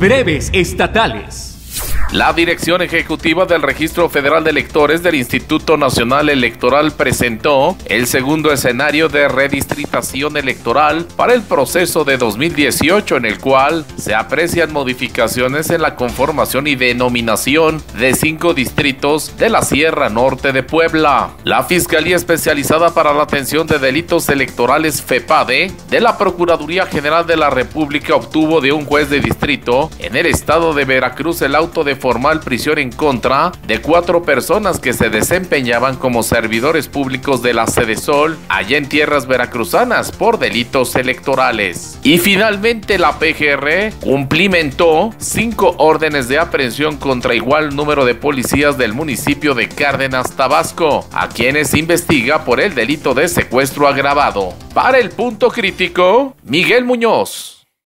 breves estatales. La Dirección Ejecutiva del Registro Federal de Electores del Instituto Nacional Electoral presentó el segundo escenario de redistritación electoral para el proceso de 2018 en el cual se aprecian modificaciones en la conformación y denominación de cinco distritos de la Sierra Norte de Puebla. La Fiscalía Especializada para la Atención de Delitos Electorales FEPADE de la Procuraduría General de la República obtuvo de un juez de distrito en el estado de Veracruz el auto de formal prisión en contra de cuatro personas que se desempeñaban como servidores públicos de la Sede Sol allá en tierras veracruzanas por delitos electorales. Y finalmente la PGR cumplimentó cinco órdenes de aprehensión contra igual número de policías del municipio de Cárdenas, Tabasco, a quienes investiga por el delito de secuestro agravado. Para el punto crítico, Miguel Muñoz.